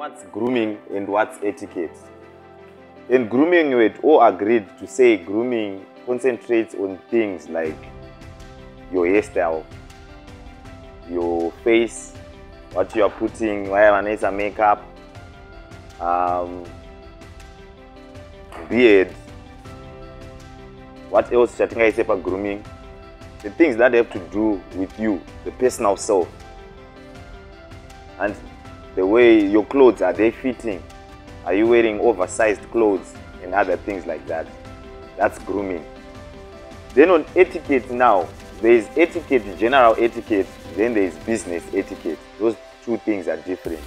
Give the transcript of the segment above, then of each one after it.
what's grooming and what's etiquette. In grooming, we all agreed to say grooming concentrates on things like your hairstyle, your face, what you are putting, why needs a makeup, um, beard. What else I think I say about grooming? The things that have to do with you, the personal self, and the way your clothes are they fitting. Are you wearing oversized clothes and other things like that? That's grooming. Then on etiquette now, there is etiquette, general etiquette, then there is business etiquette. Those two things are different.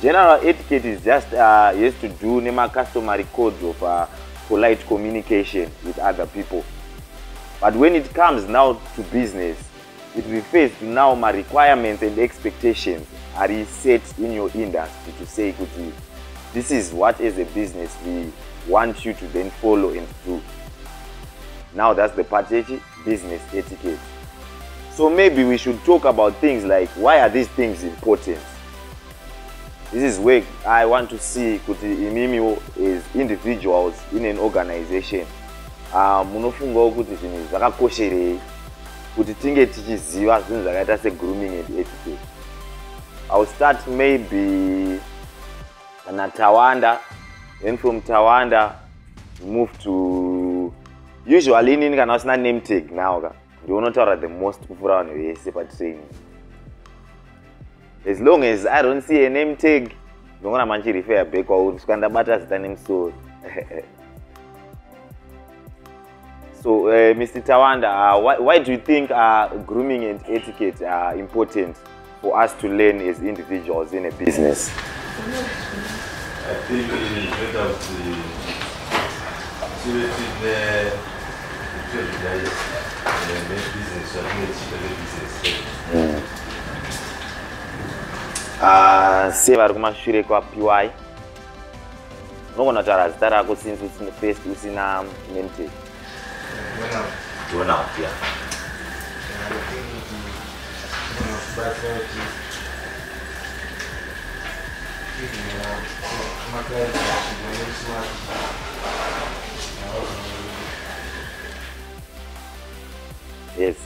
General etiquette is just uh, has to do nema customary codes of uh, polite communication with other people. But when it comes now to business, it refers to now my requirements and expectations are set in your industry to say this is what as a business we want you to then follow and do. Now that's the package business etiquette. So maybe we should talk about things like why are these things important? This is where I want to see kuti imimi is individuals in an organization. Ah, munofungawo kuti zvinhu zvakakosherei kuti tinge tichiziva zvinhu zvakaita segrooming and etiquette i'll start maybe kana tawanda then from tawanda move to usually inini kana usina name tag now ka ndionotaura the most kufura vanhu vese patraining. As long as i don't see a name tag ndongoramba nchirifeya back kwauri svika ndabata zita nemusoro so uh, mr tawanda uh, why, why do you think uh, grooming and etiquette are important for us to learn as individuals in a business? I think it is better to to the to the guys and make business or make the business. Uh, se vari kumashure kwapiwai unogona kutaura zita rako since usina first usina memtake Donald, yeah. yes.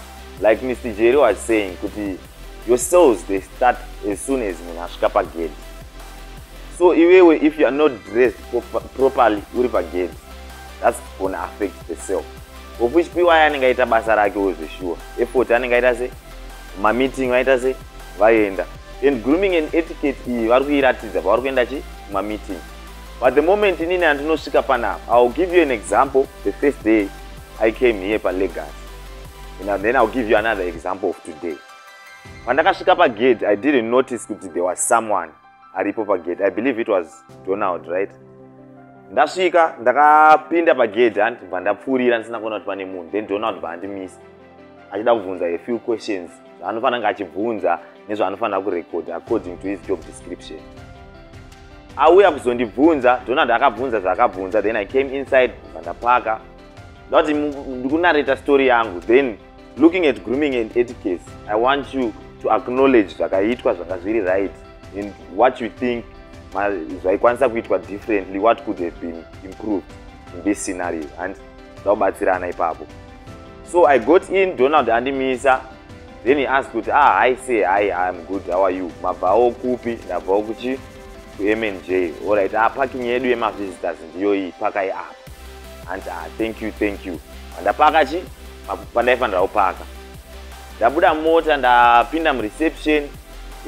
Like mr jerry was saying kuti your cells they start as soon as munhu asvika pagedhi so iwewe if you are not dressed properly uri pagedhi that's gonna affect the cell of which piwai anenge aita basa rake wezvesure effort anenge aita se mameeting vaita se vaenda. And grooming and etiquette iyi vari kuiratidza pavari kuenda chi mameeting. But the moment inini handinosvika panapa iwill give you an example the first day i came here palegas and then iwill give you another example of today. Pandakasvika pagate i didn't notice kuti there was someone aripo pagate. I believe it was donald right ndasvika ndakapinda pagate handibva ndapfuurira ndisina kuona kuti pane munhu then donald bva andimisa achida kubvunza a few questions zvaanofanira kunge achibvunza nezvaanofanira kurekodha according to his job description. Auya kuzondibvunza donald akabvunza zvaakabvunza then i came inside bva ndapaka. Ndati ndikunareta story yangu then looking at grooming and etiquette i want you to acknowledge zvakaitwa zvanga zviri right and what you think zvaikwanisa kuitwa differently what could have been improved in this scenario? And zvakubatsirana ipapo. So i got in donald andimisa. Then he asked kuti ah i say hi iam good. How are you? Mabvawo kupi ndabvawo kuchi kumnj allright ah parking yedu yemavisitors ndiyo iyi pakai apa andi ah thank you thank you. Andapaka chi pandaifanira kupaka ndabuda mota ndapinda mureception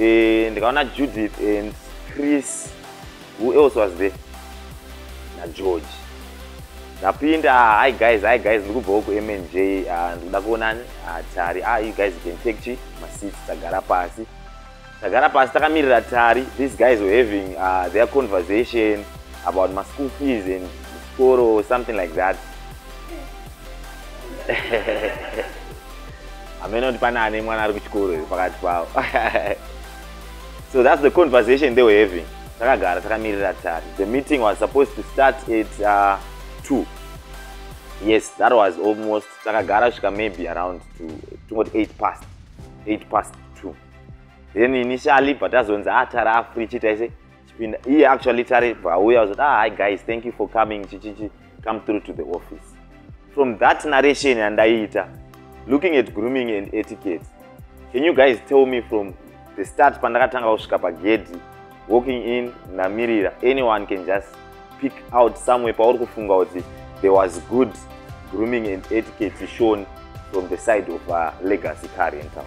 eh, ndikaona judith and chris who else was there? Nageorge ndapinda hi guys hi guys ndiri kubvawo kumnj ndikuda kuonani tari ah you guys can take chi? Masiti tagara pasi. Tagara pasi takamirira tari these guys were having uh, their conversation about maschool fees and score or something like that. Hamena kuti pane ane mwana ari kuchikoro pakati pavo so that's the conversation they were having. Takagara takamirira tari. The meeting was supposed to start at uh, two. Yes that was almost takagara svika maybe around to tungoti eight past eight past two. Then initially but azonzi atara afuri chitaise chipinda iye actually tari pauya wazoti ah hi guys thank you for coming chichichi come through to the office. From that narration yandaiita looking at grooming and etiquette can you guys tell me from the start pandakatanga kusvika pagedhi walking in namirira. Anyone can just pick out somewhere pauri kufunga kuti there was good grooming and etiquette shown from the side of uh, legacy car rental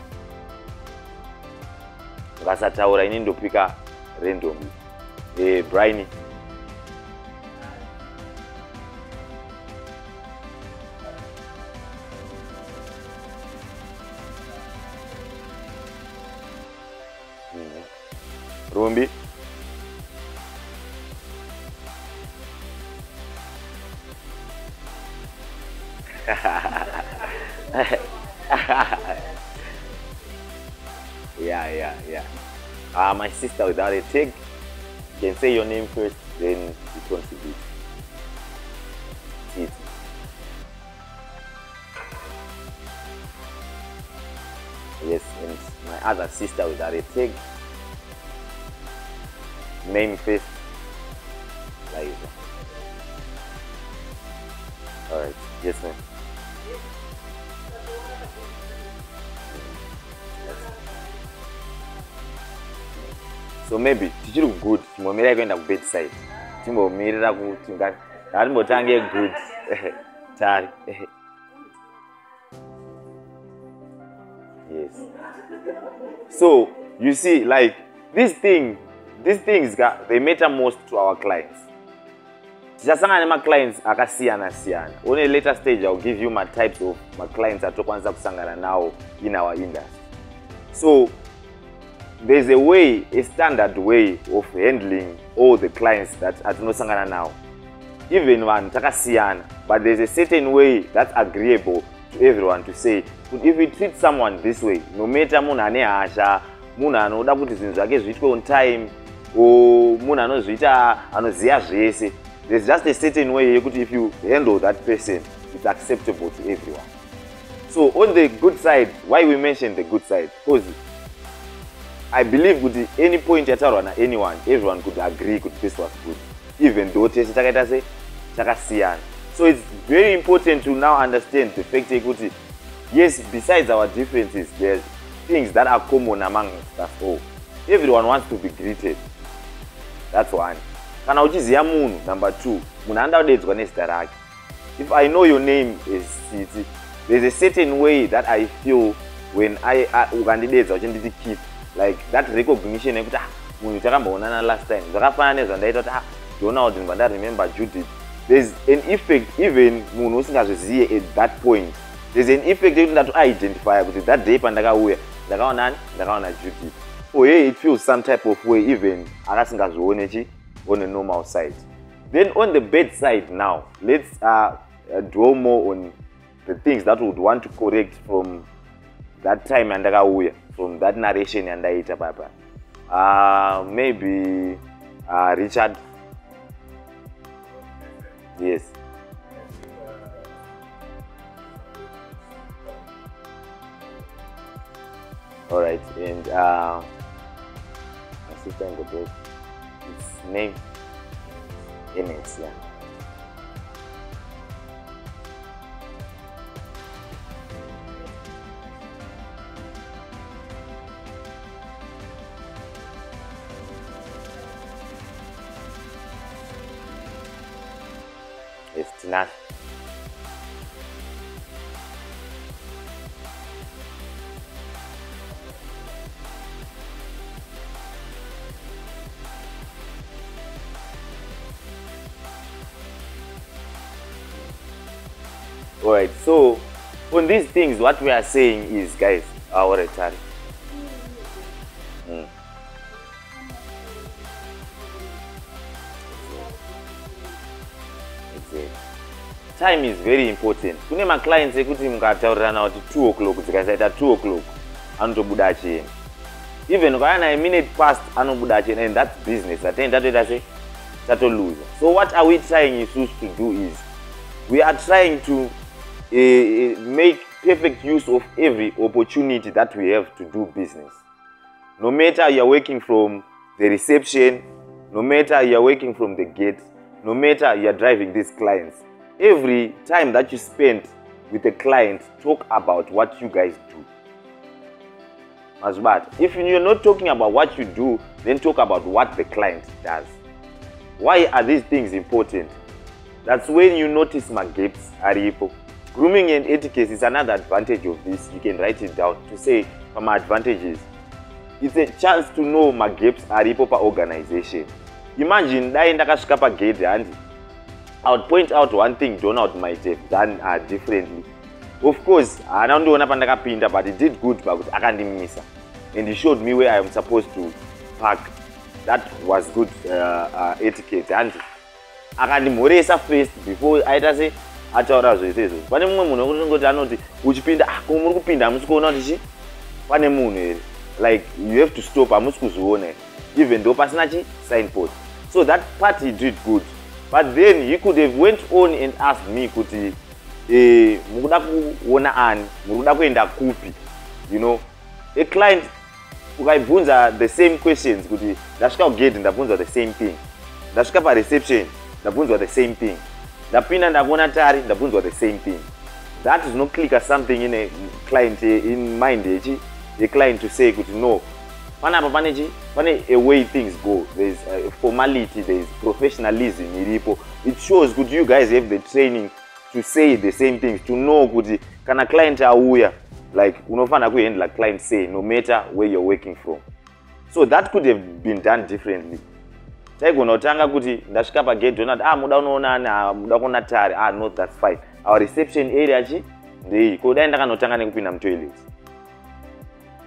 ngasataura ini ndopika randomly eh, brian rumbi. Yeah yeah yeah. Uh, my sister without a you can say your name first then you contribute Titi. yes and my other sister without a tag name first Liza. all right. Yes ma'am. So maybe tichiri good? Timbomirai kuenda kubedside timbomirira kuti ngatimbotange good. Tari. Yes. So you see like this thing these things ga- they matter most to our clients. Tichasangana nemaclients akasiyana siyana one later stage iwill give you matypes of maclients atokwanisa kusangana nawo in our industry. So there's a way a standard way of handling all the clients that atinosangana nawo even vanhu takasiyana but there's a certain way that's agreeable to everyone to say kuti if we treat someone this way no matter munhu ane hasha munhu anoda kuti zvinhu zvake zviitwe on time munhu anozviita anoziva zvese. There's just a certain way yekuti if you handle that person it's acceptable to everyone. So on the good side why we mention the good side? Because i believe kuti any point yataurwa naanyone everyone could agree kuti this was good even though tese takaita se takasiyana. So it's very important to now understand the fact yekuti yes besides our differences there's things that are common among us all everyone wants to be greeted that's one. Kana uchiziva munhu number two munhu anoda kudedzwa nezita rake. If i know your name is city there's a certain way that i feel when ukandidedza uchinditi keep like that recognition yekuti ah munhu takamboonana last time. Zvakafanana nezvandaita kuti ah donald ndibva ndaremember judith. There's an effect even munhu usingazvizive at that point there's an effect yekuti ndatoidentifya kuti that day pandakauya ndakaonani ndakaona judith or it feels some type of way even akasingazvionechi on a normal side. Then on the bad side now let's uh, uh, more on the things that would want to correct from that time yandakauya from that narration yandaita papa uh, maybe uh, richard. Yes. All right and uh, my sister in the bed its name Emmett, yeah. It's Tinashe. Alright, so on these things, what we are saying is, guys, our retard. Mm. Time is very important kune maclients ekuti mukataurirana kuti 2 o'clock dzikasaita 2 o'clock anotobuda achienda even ukauya naye minute past anobuda achienda and that's business ateni tatoita se tatoluza so what are we trying isusu to do is we are trying to uh, make perfect use of every opportunity that we have to do business. No matter you're working from the reception no matter you're working from the gate no matter you're driving these clients every time that you spend with a client talk about what you guys do. Mazvibata if you're not talking about what you do then talk about what the client does. Why are these things important? That's when you notice magaps aripo grooming and etiquette is another advantage of this. You can write it down to say from advantages. It's a chance to know magaps aripo paorganization imagine dai ndakasvika pagedhe handi i would point out one thing donald might have done uh, differently. Of course haana kundiona pandakapinda but it did good pakuti akandimisa. And he showed me where i am supposed to park. That was good uh, uh, etiquette handi akandimhoresa first before aita se ataura zvese izvozvo. Pane mumwe munhu wekutongoti anoti uchipinda ah, ko muri kupinda hamusi kuona kuti chi pane munhu here like you have to stop hamusi kuzviona even though pasina chi signpost so that part he did good. But then he could have went on and asked me kuti eh, mukuda kuona ani? Muri kuda kuenda kupi? You know? A client ukaibvunza the same questions kuti ndasvika kugedhi ndabvunzwa the same thing. Ndasvika pareception ndabvunzwa the same thing ndapinda ndakuona tari ndabvunzwa the same thing. That is that zvinoclicka something in a client in mind eh, yechi yeclient to say kuti no. Panapa pane chi? Pane a way things go. Thereis a formality thereis professionalism eh, iripo it shows kuti you guys have the training to say the same things to know kuti kana client auya like unofanira kuhandla client say no matter where you're working from. So that could have been done differently taigona kutanga kuti ndasvika pagate donald ah muda unoonani ah, muda kuona tari. Ah no thats fine. Our reception area chi? Ndei. Ko dai ndakanotanga nekupinda mutoilet.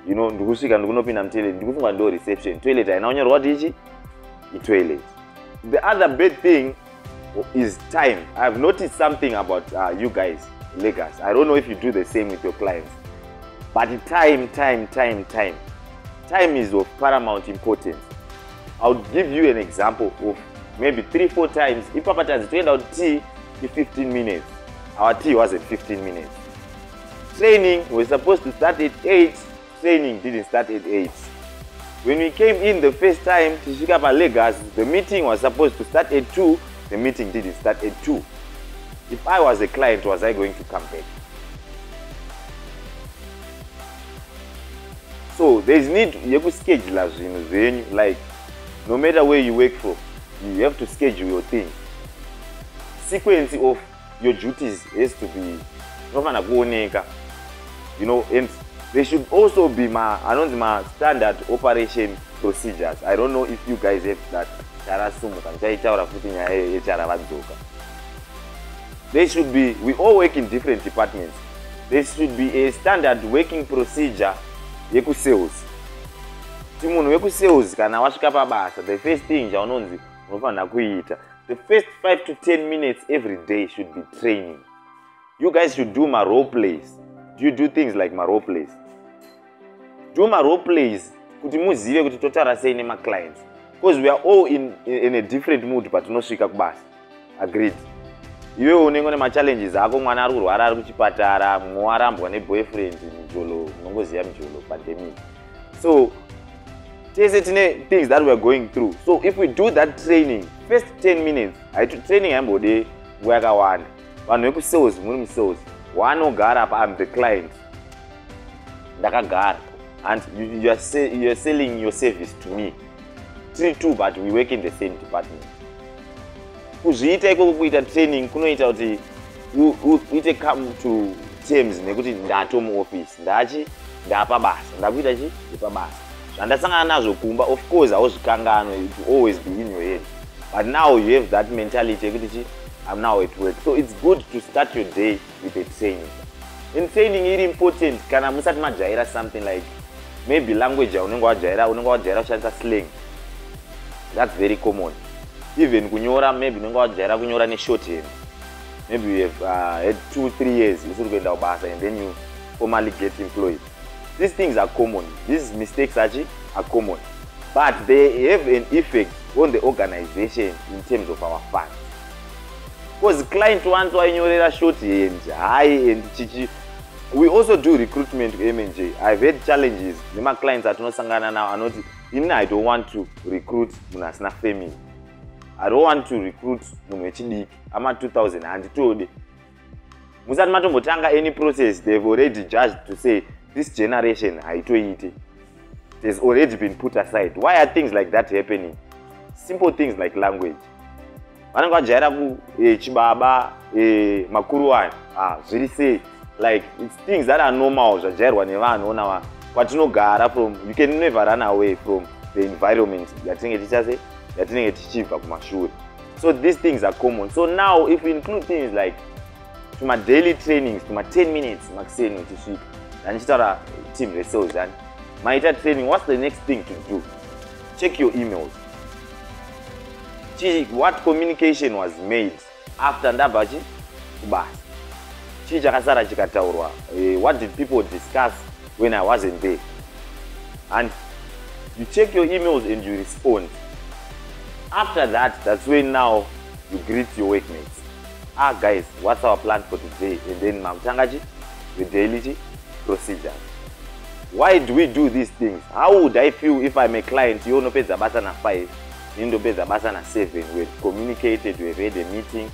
You know ndikusvika ndikunopinda mutoilet ndikufunga ndo reception. Toilet haina kunyorwa kuti ichi? Itoilet. The other bad thing is time. I've noticed something about uh, you guys lagos. I don't know if you do the same with your clients but time time time time. Time is of paramount importance i'll give you an example of maybe three four times. If ipapa tanzi toenda kuti tea i15 minutes our tea was at 15 minutes. Training was supposed to start at 8 training didn't start at 8 when we came in the first time tisvika palegas the meeting was supposed to start at 2 the meeting didn't start at 2 if i was a client was i going to come back? So there is need to yekuschedula zvinhu zvenyu like no matter where you work from you have to schedule your thing. Sequence of your duties has to be inofanira kuoneka you know and there should also be ma anonzi mastandard operation procedures. I don't know if you guys have that charasumuka ndichaitaura futi nyaya yechara vadzoka there should be we all work in different departments. There should be a standard working procedure yekusales kuti munhu wekusales kana wasvika pabasa the first thing chaunonzi unofanira kuita the first 5 to 10 minutes every day should be training. You guys should do marole plays. Do you do things like marole plays? Do marole plays kuti muzive kuti totaura sei nemaclients? Because we are all in, in a different mood patinosvika kubasa. Agreed? Iwewe unenge nemachallenges ako mwana ari kurwara ari kuchipatara mumwe warambwa neboyfriend mujolo unongoziva mujolo pandemic. So tese tine things that weare going through. So if we do that training first 10 minutes training haimbode nguva yakawanda vanhu vekusales muri musales wanogara pa am the client. Ndakagara. And you are selling your service to me. Tiri two but we work in the same department. Kuzviita ikoko kuita training kunoita kuti uite come to terms nekuti ndato muoffice ndachi ndapabasa ndakuita chi? Ndepabasa zvandasangana nazvo kumba. Of course hauzvikanganwe to always be in your head. But now you have that mentality yekuti chi i'm now at work. So it's good to start your day with a training in training iri important. Kana musati majaira something like maybe language yaunenge wajaira unenge wajaira kushandisa slang. That's very common. Even kunyora maybe unenge wajaira kunyora neshort hand maybe you have uh, had two three years usiri kuenda kubasa and then you formally get employed these things are common these mistakes achi are common but they have an effect on the organization in terms of our funds because client once wainyorera short hand hai and chichi we also do recruitment mnj i've had challenges nemaclients atinosangana navo anoti inini i don't want to recruit munhu asina family i don't want to recruit munhu wechidiki ama2000 handitodi musati matombotanga any process they've already judged to say this generation haitoiti. There's already been put aside. Why are things like that happening? Simple things like language. Vanenge vajaira ku eh, eh, makuru aya ah, zviri sei? Like its things that are normal zvajairwa nevanhu ona kwatinogara from you can never run away from the environment yatinenge tichase yatinenge tichibva kumashure. So these things are common. So now if you include things like tumadaily trainings tuma10 minutes makuseni uchisvika ndandichitaura team resales ani maita training what's the next thing to do? Check your emails. Chii what communication was made after chi kubasa uh, what did people discuss when i wasn't there? And you check your emails and you respond. After that that's when now you greet your workmates. Ah guys what's our plan for today? And then mamutangachi the daily procedures why do we do these things? How would i feel if i'm a client? Yonopedza basa na5 indopedza basa na7 we've communicated we've had a meeting.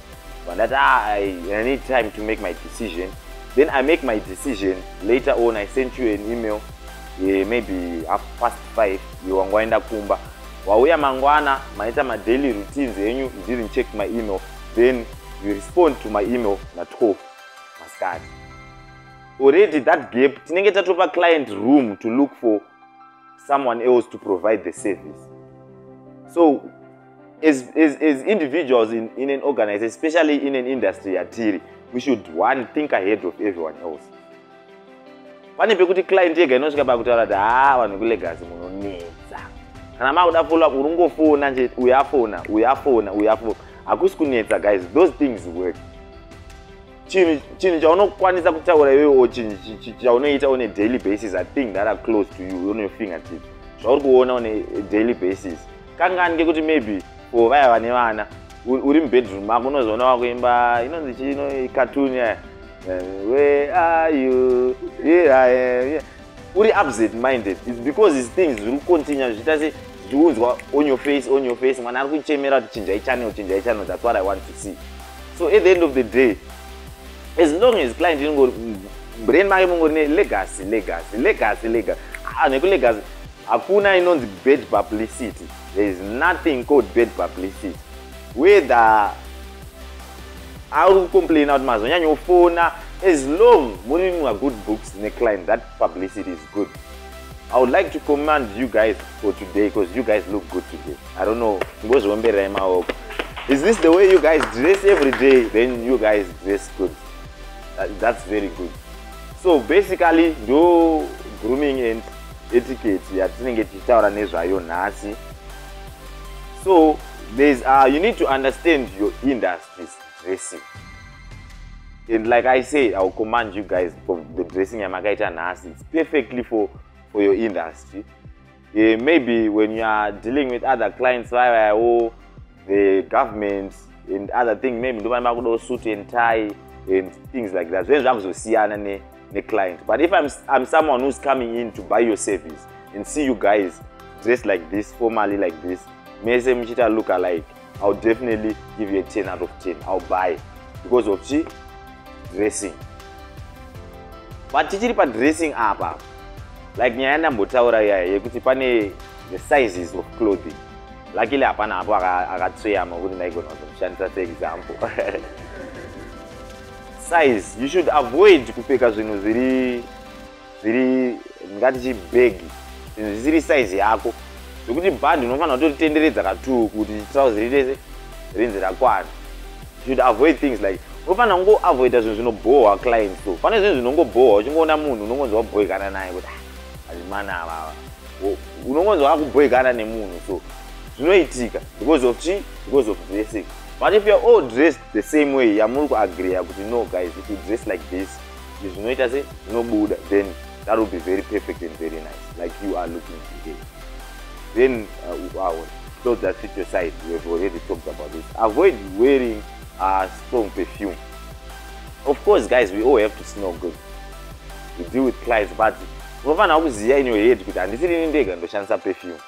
Vandati ah, I, i need time to make my decision. Then i make my decision. Later on i sent you an email. Yeah, maybe past 5 iwanga waenda kumba. Wauya mangwana maita madaily routines enyu you didn't check my email. Then you respond to my email na12 masikati already that gap tinenge tatopa client room to look for someone else to provide the service. So as, as, as individuals in, in an organization especially in an industry yatiri we should one think ahead of everyone else. Pane pekuti client yega inosvika pakutaura kuti haa vanhu kulegazi munonetsa. Kana makuda fola urungofona nje uyafona uyafona uyafona hakusi kunetsa guys. Those things work chinhu chaunokwanisa kutaura iwewo chinhu chaunoita a daily basis a thing that are close to you on your fingertip zvauri kuona on a daily basis. Kangani kekuti maybe for vaya vane vana uri mubedroom mako unozoona wakuimba inonzi chino cartoon yaya where are you? Here i am uri absent minded its because its things zviri kucontinua zvichiita se zviunzwa on your face on your face. Mwana ari kuchemera kuti chinjai channel chinjai channel that's what i want to see. So at the end of the day as long as client inongori brain make mungori nelegacy legacy legacy legacy ah, nekulegacy hakuna inonzi bad publicity. There is nothing called bad publicity. Whether ari kucomplaina kuti mazonyanyofona as long muri magood books neclient that publicity is good. I would like to command you guys for today because you guys look good today. I don't know is this the way you guys dress every day? Then you guys dress good that's very good. So basically ndo grooming and etiquette yatinenge tichitaura nezvayo nhasi so there's uh, you need to understand your industry's dressing. And like i say iwill command you guys for the dressing yamakaita nhasi it's perfectly for, for your industry. Uh, maybe when you are dealing with other clients vaivawo the government and other thing maybe ndofanira kudo suit and tie and things like that. Then I'm zvinenge zvakuzosiyana neclient but if I'm, i'm someone who's coming in to buy your service and see you guys dressed like this formally like this mese muchiita look alike I'll definitely give you a 10 out of 10 iwill buy because of chi dressing. But tichiri padressing apa? Like nyaya yandambotaura iyaya yekuti pane the sizes of clothing. Luckily hapana apo akatsveyama kuti ndaigona kuzomushandisa seexample size you should avoid kupfeka zvinhu zviri zviri ngatichi begi zvinhu zvisiri size yako. Zvekuti bhandi unofanira kutotitenderedza katuu kuti trousi ritese rinzi rakwana. Should avoid things like unofanira kungoavoida zvinhu zvinobohwa client so. Pane zvinhu zvinongobohwa uchingoona munhu unongonzi wabhoikana naye kuti azimana avava unongonzi wakubhoikana nemunhu so. Zvinoitika because of chi? Because of dressing but if you're all dressed the same way yamuri kuagreya kuti no guys if you dress like this you zvinoita se zvinobuda then that will be very perfect and very nice. Like you are looking today then uh, wow, clothes that fit your size we have already talked about this. Avoid wearing uh, strong perfume. Of course guys we all have to smell good. We deal with clients but unofanira kuziva in your head kuti handisirini ndega ndoshandisa perfume.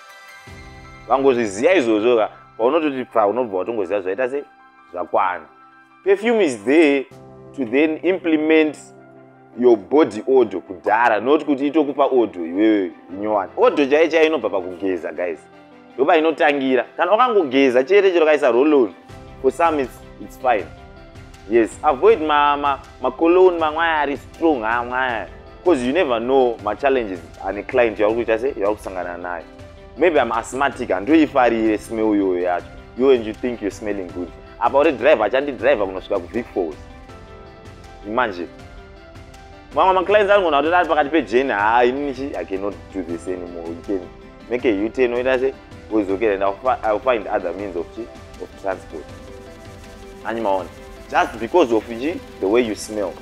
Vangozviziva izvozvo paunototi pfa unobva watongoziva zvaita sei zvakwana. Perfume is there to then implement your body odo kudhara not kuti itokupa odo iwewe inyowani. Odo chai chai inobva pakugeza guys. Ndopa inotangira. Kana wakangogeza chete chero kaisa rolon for some it's, it's fine. Yes avoid macolone ma, ma mamwe ari strong amwe because you never know machallenges ane client yauri kuita se yauri kusangana nayo maybe am asthmatic handoifarire smell iyoyo yacho. You and you think you're smelling good. Apa uri driver achandidriver kunosvika kuvik force imanje. Mamwe maclients anogona kuti ari pakati pejeni haa ininichi i cannot do this anymore. You can make a uten oita se wozokera and iwill find other means of, of transport. Anyimaona just because of chi the way you smell.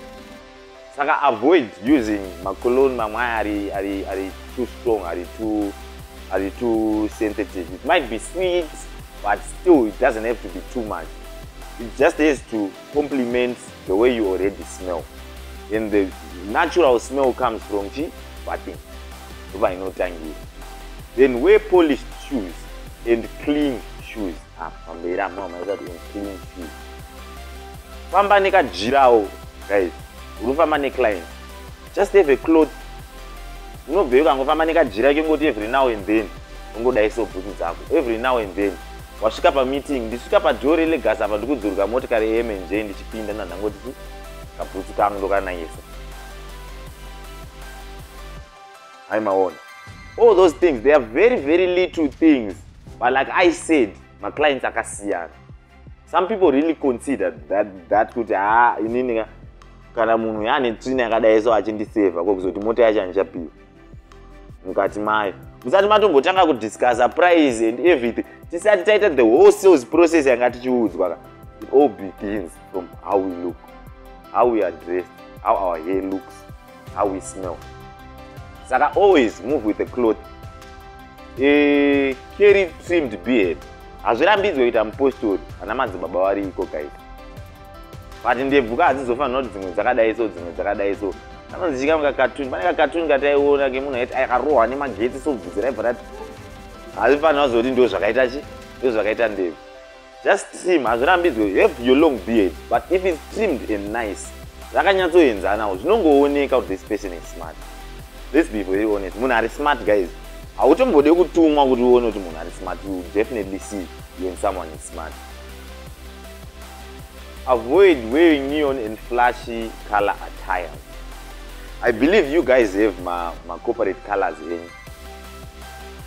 Saka avoid using macolone mamwe ari ari ari too strong ari too ari too sensitive it might be sweet but still it doesn't have to be too much. It just has to complement the way you already smell. And the natural smell comes from chi bathing oba inotangira then wear polished shoes and clean shoes. Ah, pamberi amamaisati and clean shoes. Famba nekajirawo guys. Unofamba neclient just have a cloth unobveyo ukangofamba nekajira kengoti every now and then ungodaiso bhuti dzako. Every now and then. Wasvika pameeting ndisvika padhore legasi apa ndikudzuruka motikari emnj ndichipinda nandangoti kabhutsu kangu ndokanayesa aimaona all those things they are very very little things. But like i said maclients akasiyana. Some people really consider that, that kuti ha inini kana munhu yaane tsvina yakadai so achindisevha kwekuzoti mota yacho handichapiwa mukati mayo. Musati matombotanga kudiscussa price and everything tisati taita the whole sales process yanga tichiudzwa it all begins from how we look how we are dressed how our hair looks how we smell. Saka always move with the cloth. E, carry trimmed beard. Hazvirambidzwe kuita mupostori vana madzibaba variko kaita but ndebvuka hadzizofanira kuti dzimwe dzakadai so dzimwe dzakadai so anonzichika mukakatuni pane kakatuni kataiona kemunhu aiti akarohwa nemagetsi so bvudzi raibva rati hazvifanira kuzoti ndo zvakaita chi? Ndo zvakaita ndebvu just trim hazvirambidzwe have your long beard but if its trimmed and nice zvakanyatsoenzanawo. Zvinongooneka kuti this person is smart. Let's be very honest. Munhu ari smart guys hautombode kutumwa kuti uone kuti munhu ari smart. You definitely see when someone is smart. Avoid wearing neon and flashy color attires i believe you guys have my, my corporate colors in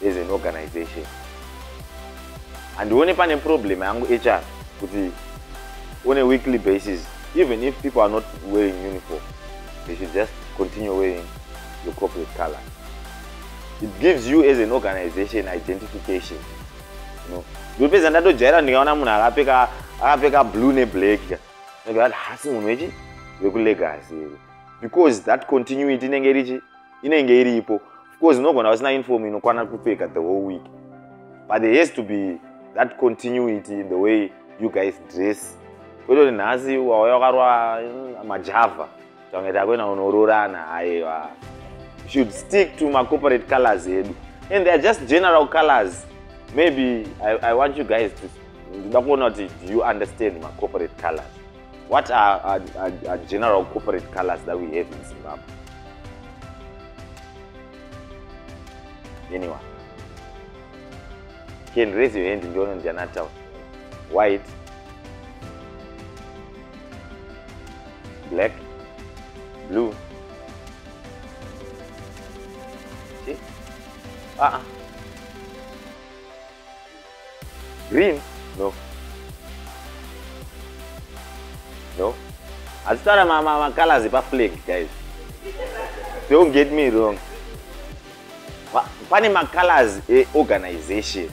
as an organization. Handione pane problem yangu hr kuti on a weekly basis even if people are not wearing uniform they should just continue wearing your corporate color. It gives you as an organization identification ndopedza ndatojaira ndikaona munhu akapfeka akapfeka blue neblack ati hasi munhu wechi? Wekulegacy because that continuity inenge irichi inenge iripo. Ofcourse unogona usina uniform inokwana kupfeka the whole week but there has to be that continuity in the way you guys dress. Kwete kuti nhasi wauya wakarwa majava tangaita kwena unororana aiwa should stick to macorporate colors edu. And they are just general colors. Maybe i, I want you guys to ndoda kuona kuti you understand macorporate colors what are, are, are, are general corporate colors that we have in zimbabwe? Anyone? Can raise your hand ndione ndianataura white. Black. Blue. Ah, ah. green? No no? As far as my colors are flake, guys. Don't get me wrong. Pane macolors eorganization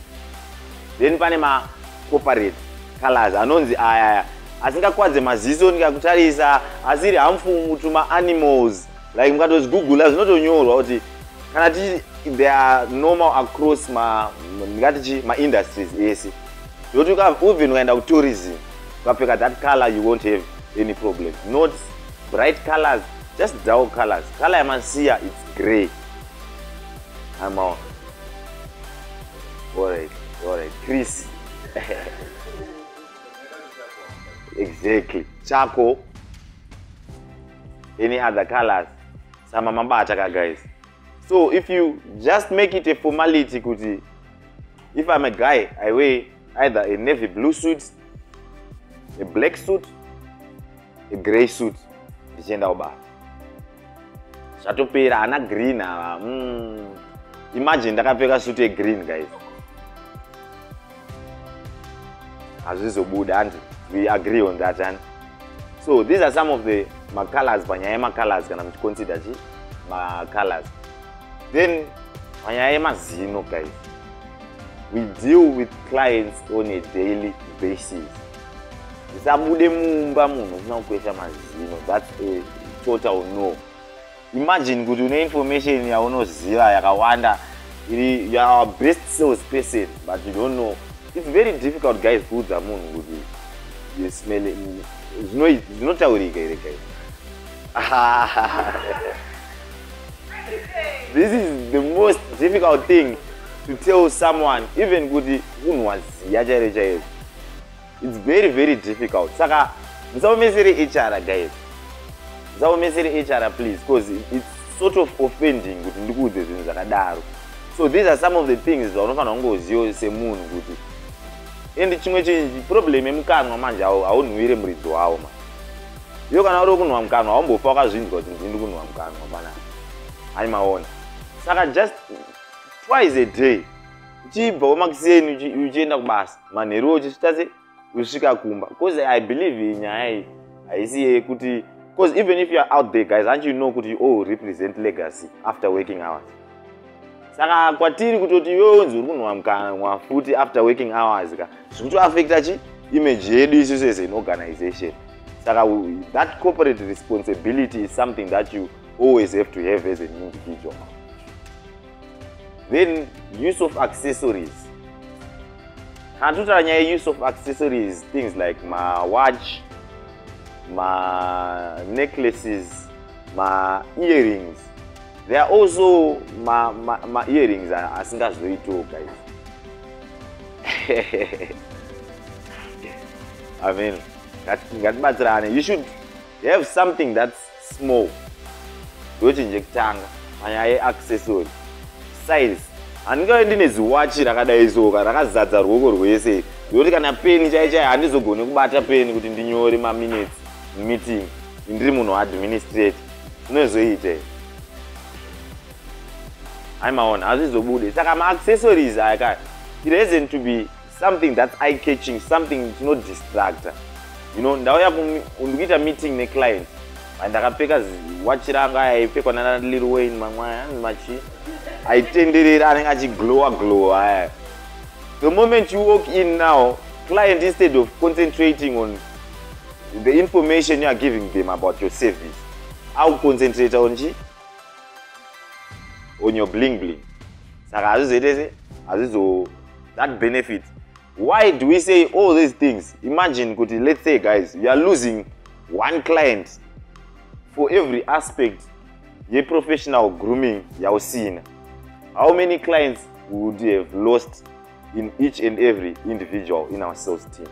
then pane macorporate colors. Anonzi ayaya asingakwadze maziso ndikakutarisa asiri harmful to maanimals like mukatozigugula zvinotonyorwa kuti kana tichi they are normal across ndingatichi maindustries ese nokuti even ukaenda kutourism ukapfeka that color you won't have any problem. Not bright colors just dull colors. Color yamasiya its grey. Amaona allright alright alright. chris. Exactly. Chako any other colors? Sama mabata ka guys. So if you just make it a formality kuti if i'm a guy i wear either a navy blue suit a black suit grey suit ndichienda kubasa zvatopera hana green ava mm. imagine ndakapfeka suit yegreen guys. Hazvizobuda andi we agree on that and so these are some of the macolors panyaya yemacolors kana muchiconsider chi? Macolors then panyaya yemazino guys. We deal with clients on a daily basis ndisabude mumba munhu usina kukwesha mazino. Thats a total no. Imagine kuti une information yaunoziva yakawanda iri youare best sales person but you don't know. It's very difficult guys kuudza munhu kuti yesmele zvinotaurika here guys. This is the most difficult thing to tell someone even kuti munhu waziya chairo chairo it's very very difficult. Saka musaomesere hr guys. Musaomesere hr please because it's sort of offending kuti ndikuudze zvinhu zvakadaro so these are some of the things zvaunofanira kungoziva semunhu kuti and chimwe chinji problem yemukanwa manje haunhuwire muridzi wavo ma. Iyo kana uri kunhwa mukanwa haumbofa wakazvinzwa kuti ndindi kunhwa mukanwa panapa hai maona saka just twice a day uchibva wemakiseni uchienda kubasa. Manheruo uchisvita se usvika kumba. Bcause i believe nyaya iyi haisi yekuti bcause even if youare out there guys anti you know kuti all represent legacy after working hours saka kwatiri kutoti yonzi uri kunhwa mukanwa futi after working hours ka. Zviri kutoafecta chi image yedu isusu as an organization. Saka that corporate responsibility is something that you always have to have as an individual. Then use of accessories kana totaura nyaya yeuse of accessories things like mawatch manecklaces maearrings. There are also maearrings ma, ma asingazoitiwo guys. I mean ngatibatsirane. You should have something that's small. Ndochinje kutanga manyaya yeaccessory size handingae ndine ziwachi rakadai soka rakazadza ruoko rwese. Zvokuti kana peni chai chai handizogoni kubata peni kuti ndinyore maminutes meeting ndiri munhu waadministrate unozoite ai maona hazvizobude. Saka maaccessories aya ka it hasn't to be something that's eye catching something chinodistracta you know ndauya ndikuita meeting neclient ndakapfeka wachi rangu aya aipfekwa nanalil wayne mamwaya machi aitenderera anenge achiglowa glowa aya. The moment you walk in now client instead of concentrating on the information you are giving them about your service auconcentrate on chi? On your bling bling. Saka hazvizoite se hazvizo that benefit. Why do we say all these things? Imagine kuti let's say guys you are losing one client for every aspect yeprofessional grooming yausina how many clients would you have lost in each and every individual in our sales team?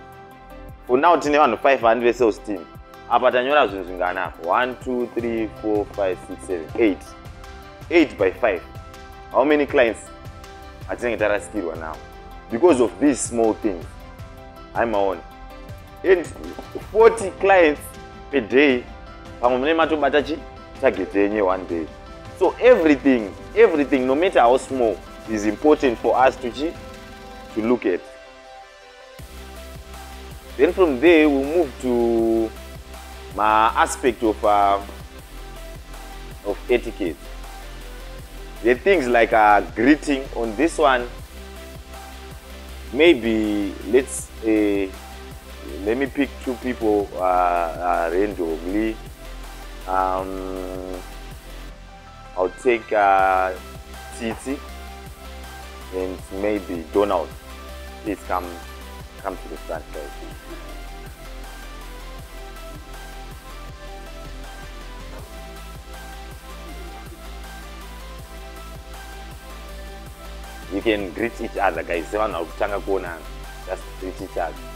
For now tine vanhu 500 vesales team. Apa tanyora zvinhu zvingana 1 2 3 4 5 6 7 8 8 by 5 how many clients hatinenge tarasikirwa now? Because of these small things hai maona and 40 clients per day one day. So everything everything no matter how small is important for us to to look at. Then from there we'll move to my aspect of uh, of etiquette. Are things like uh, greeting on this one. Maybe let's uh, let me pick two people uh, uh, randomly um, I'll take uh, Titi and maybe Donald. Please come, come to the front, guys. you can greet each other guys just greet each other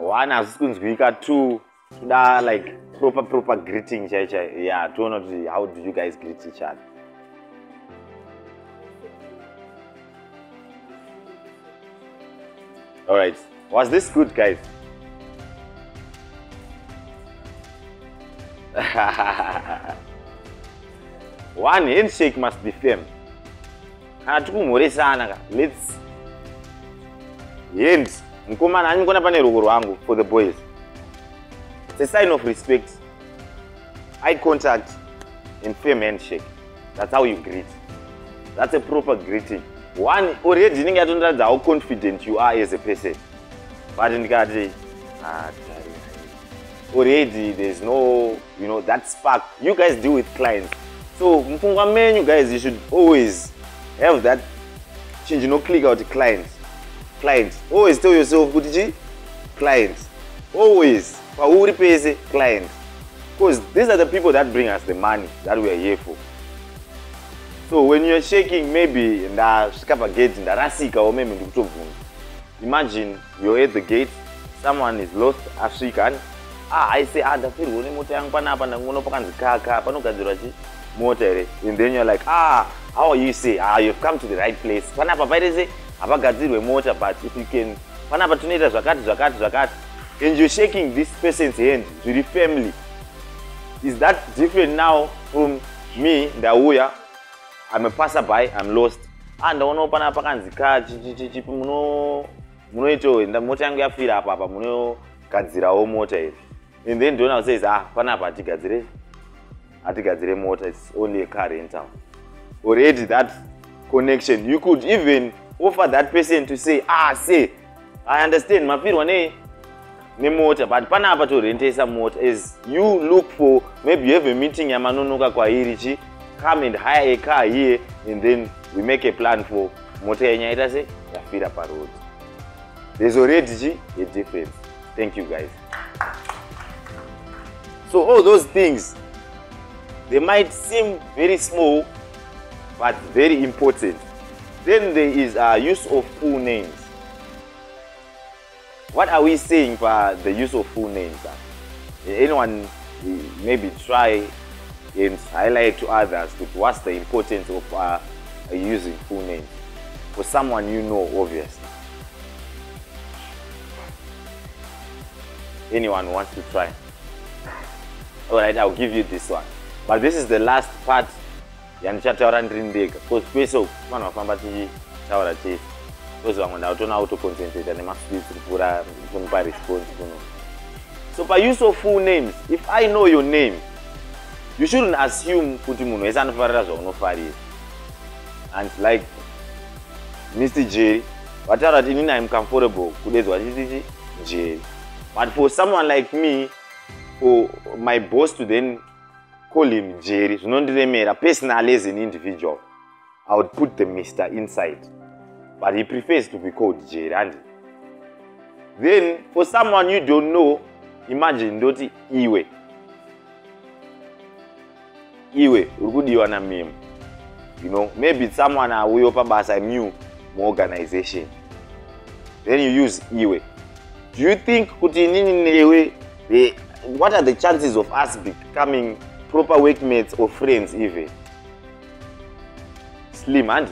one hazvisi kunzwika two toda like proper proper greeting chai chai. Yeah toona kuti how do you guys greet each other? All right. Was this good guys? One handshake must be firm. Kana tikumhoresana ka. Lets hand mukomana anyikona pane ruoko rwangu for the boys. It's a sign of respect. Eye contact and firm handshake. That's how you greet. That's a proper greeting. One already inenge yatondiradza how confident you are as a person. But ndikati ah, already there's no you know that spark. You guys deal with clients. So mupfungwa menyu guys you should always have that chinji noclick out client client always tell yourself kuti chi client always. Pauri pese client because these are the people that bring us the money that we are here for. So when youare shaking maybe ndasvika pagate ndarasikawo maybe ndikutobvunza imagine you're at the gate someone is lost asvika ani ah aise ah ndafirwo nemota yangu panapa ndangoona pakanzi kaka panogadzirwa chi mota here and then youare like ah how are you say ah you've come to the right place. Panapa paitese hapagadzirwe mota but if you can panapa tunoita zvakati zvakati zvakati. And you're shaking this person's hand zviri family. Is that different now from me? Ndauya. I'm a passer by i'm lost. Ah ndaonawo panapa pakanzi ka chipi munoitewo mota yangu yafira apa apa munogadzirawo mota izvi and then ndona says ah panapa hatigadzire hatigadzire mota. Its only a car rental already that connection you could even offer that person to say ah say i understand mafirwa nei nemota but panapa torentesa mota. As you look for maybe you have a meeting yamanonoka kwairi chi come and hire a car here and then we make a plan for mota yenyu yaita se yafira parod there's already chi a difference. Thank you guys. So all those things they might seem very small but very important then there is uh, use of full names. What are we saying for the use of full names uh? anyone maybe try and highlight to others what's the importance of uh, using full names. For someone you know obviously. Anyone wants to try? All right i'll give you this one. But this is the last part yandichataura ndiri ndega. Bcause kwese vanhu vafamba tichitaura chese. Bcause vamwe ndavatoona autoconcentrata nemaspeech kupfuura kunipa response kuno. So pause of full names if i know your name you shouldn't assume kuti munhu wese anofarira zvaunofarira and like mr jerry vataura kuti inini im comfortable kudedzwa chitichi jerry. But for someone like me for my boss to then call him jerry zvinondiremera personally as an individual. I would put the mister inside but he prefers to be called jerry and then for someone you don't know imagine ndoti iwe. Iwe uri kudiwa namemo you know maybe someone auyo pabasa new muorganization. Then you use iwe. Do you think kuti inini newe what are the chances of us becoming proper workmates or friends even. Slim and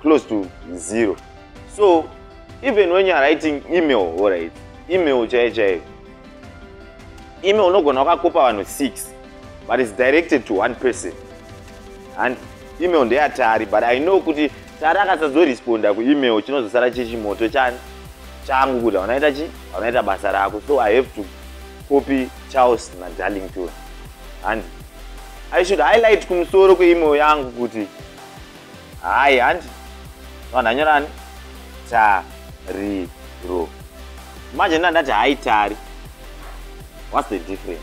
close to zero. So even when youare writing email allright email chaiyo chaiyo email unogona wakakopa vanhu six but its directed to one person. And email ndeyatari but i know kuti tari akasazoresponda kuemail chinozosara chechimoto chani changu kuti haunaita chi? Haunaita basa rako. So i have to copy charles nadarlington handi i should highlight kumusoro kweemail yangu kuti hai handi. Vanhu anyorani tariro. Manje ndandati hai tari. What's the difference?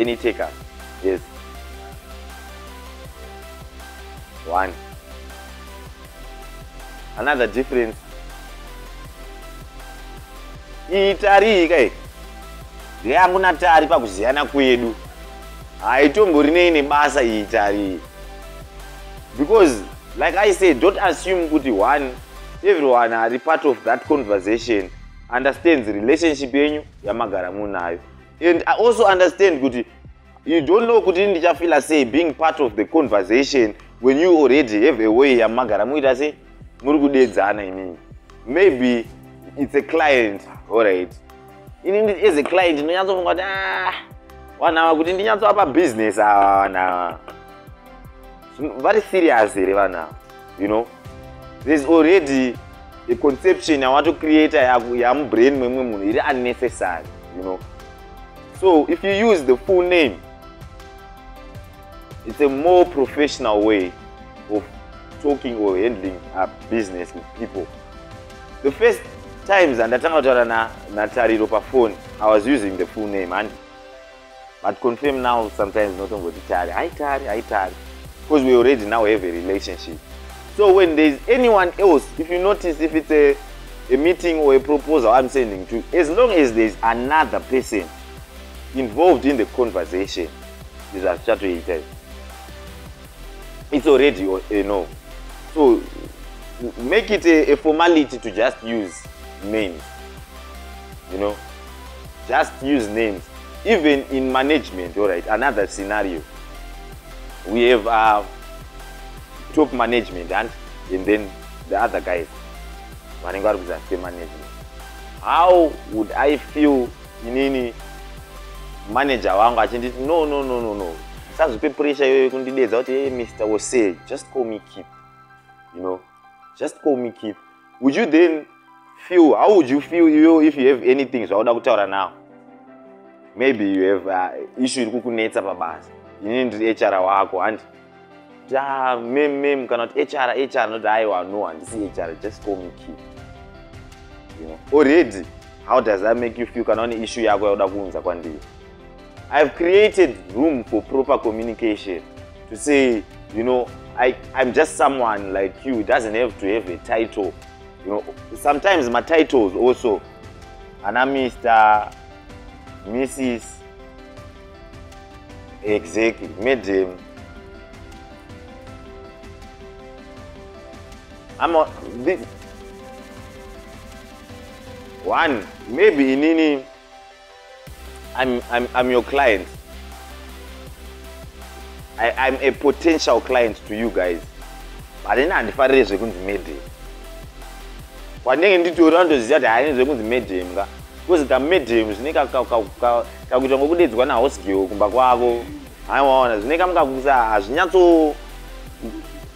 Any taker yes. One. Another difference. Iyi tari iyi kai yangu natari pakuziyana kwedu. Haitomborinei nebasa iyi tari. Iyi because like i said don't assume kuti one everyone ari part of that conversation understands relationship yenyu yamagara munayo. And i also understand kuti you don't know kuti ndichafila sei being part of the conversation when you already have a way yamagara muita sei muri kudedzana imini maybe it's a client allright ini as a client ndinonyatsofunga kuti ah, vanhava kuti ndinyatsoapa business ava vanhava vari serious here vanhava you know? Thereis already a conception yawatocreata yamubrain memwe munhu iri unnecessary you know? So if you use the full name it's a more professional way of talking or handling a business with people. The first times andatanga kutaura uh, natariro pafone i was using the full name and but confirm now sometimes notongoti tari haitari haitari because we already now have a relationship. So when there's anyone else if you notice if it's a, a meeting or a proposal i'm sending to as long as there's another person involved in the conversation is azvichatoita it's already you know. So make it a, a formality to just use names. You know just use names. Even in management all right another scenario. We have uh, top management and, and then the other guys. Vanenge vari kuza semanagement how would i feel inini manager wangu achinditi no no no no no. Sazope pressure iyoyo kundidedza kuti hey mr wose just call me keep you know just call me keep would you then feel how would you feel you if you have anything zvauda kutaura now maybe you have uh, issue iri kukunetsa pabasa. Inini ndiri hr wako handi ta mem mem kana kuti hr hr noti aiwa no handisi hr just call me key you know already how does that make you feel? Kana une issue yako yauda kuunza kwandiri? I've created room for proper communication to say you know I, i'm just someone like you doesn't have to have a title you know sometimes my titles also ana mr mrs exactly madam. I'm a, this, one maybe inini I'm, I'm, I'm your client. I, i'm a potential client to you guys. But ini handifariri zvekunzi madam kwandinenge nditori vandoziva kuti haini zvekunzi madam ka? Because kamedam zvine kakuita ngokudedzwa nahosgirl kumba kwako. Aimaona zvine kamukakusa hazvinyatso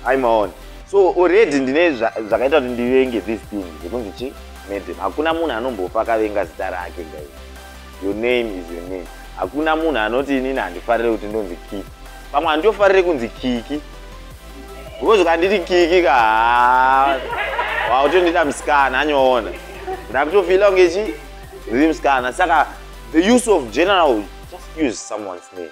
aimaona so already ndine zvakaita kuti ndivenge this thing zvekunzi chi madam hakuna munhu anombofa akavenga zita rake gai your name is your name. Hakuna munhu anoti inini handifarire kuti ndonzi kiki. Pamwe handiofarire kunzi kiki because kanditi kiki ka wautondida musikana anyoona ndakutofila kunge chi riri musikana saka the use of general just use someone's name.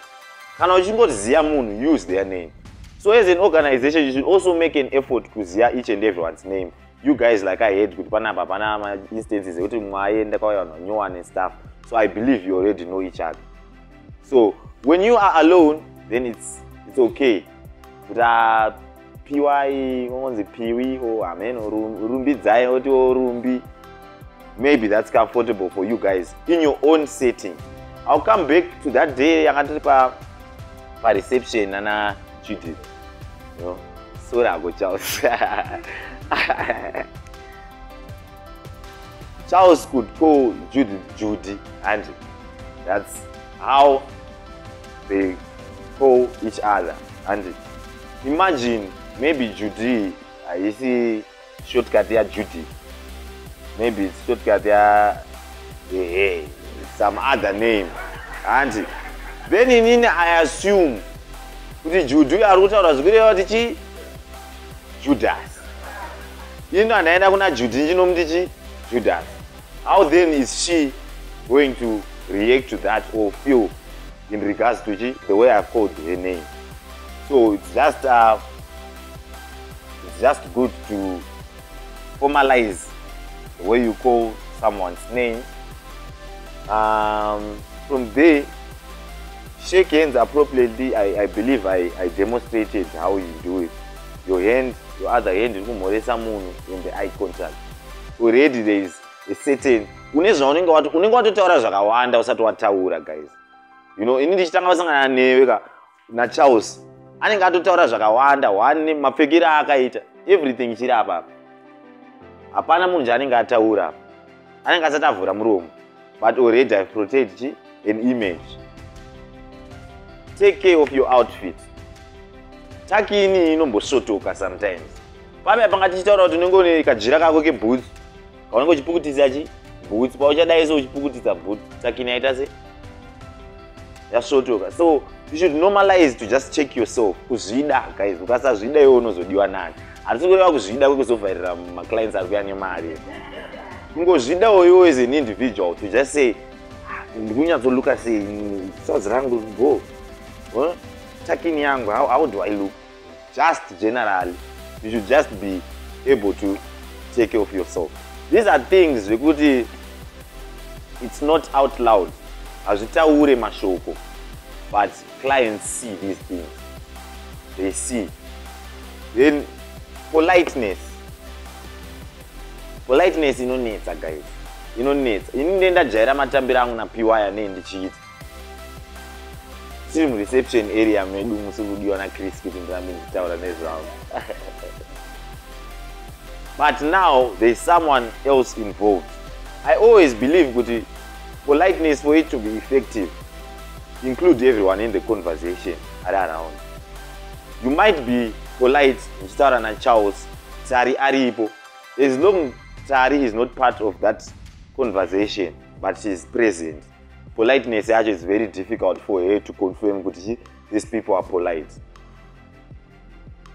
Kana uchingoziva munhu use their name. So as an organization you should also make an effort kuziva each and everyone's name. You guys like i heard kuti panapa pana mainstances ekuti mumwe aenda kwauya vanhu vanyowane stuff. So i believe you already know each other. So when you are alone then it's, it's okay. Kuti uh, piwai ongonzi piwi o amen rumbidzai otiwo rumbi maybe that's comfortable for you guys in your own setting. Ill come back to that day yanga tiri pareception nana judith know, sorry ago charles. Charles could call judith judy and that's how they call each other. And imagine maybe judy. Haisi shortcut there, Judy. maybe shortcut there, hey, some other name. Handi then inini i assume kuti judy uyo ari kutaura zvikureva kuti chi ino handaenda kuna judy ndinomuti chi judas. How then is she going to react to that or feel in regards to chi the way i called her name? So it's just uh, just good to formalize the way you call someone's name. Um, from there shake hands appropriately. I, I believe I, i demonstrated how you do it. Your hand your other hand iri kumhoresa munhu in the eye contact. Already there is a certain une zvaunenge wati unenge watotaura zvakawanda usati wataura guys. You know ini ndichitanga vasangana newe ka nacharles anenge atotaura zvakawanda one mapfekero aakaita everything ichiri apapa hapana munhu chaanenge ataura anenge asati avhura muromo but already i protect an image. Take care of your outfit. Takini inombosvotoka sometimes. Pamea panga tichitaura kuti unenge une kajira kako kebhoots kaunenge uchipukutisa chi bhoots pauchadai so uchipukutisa bhoots takini aita se yasvotoka so you should normalize to just check yourself. Kuzvida guys ukasazvida iwe unozodiwa nani? Hatisi kureva kuzvida kwekuzovharira maclients ari kuya nemari kungozvida oyo as an individual to just say ah, ndikunyatsooluka sei sazi rangu go takini yangu how do i look? Just generally you should just be able to take care of yourself. These are things zvekuti it's not out loud hazvitaure mashoko but clients see these things they see then politeness. Politeness inonetsa guys. Inonetsa. Ini ndendajaira matambiro angu napiwaya nee ndichiita. Tiri mureception area medu musi kudiwa nachris kuti ndirambe ndichitaura nezvavo but now thereis someone else involved. I always believe kuti politeness for it to be effective include everyone in the conversation. Ari around you might be polite muchitaura nacharles tari aripo. As long tari is not part of that conversation but she is present politeness yacho is very difficult for her to confirm kuti these people are polite.